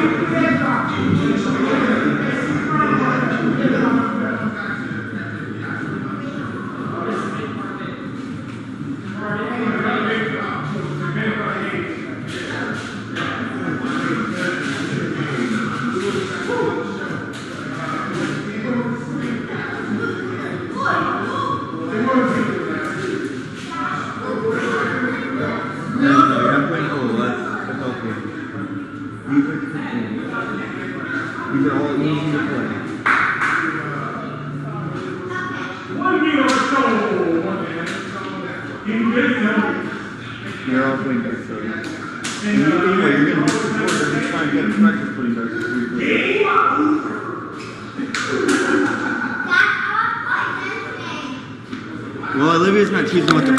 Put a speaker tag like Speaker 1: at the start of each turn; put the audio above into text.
Speaker 1: 就是这个。These are all easy to play. They're all putting darts, so. And you, anyway, you're gonna miss the board. You're just trying to get practice putting darts before you. Well, Olivia's not choosing what to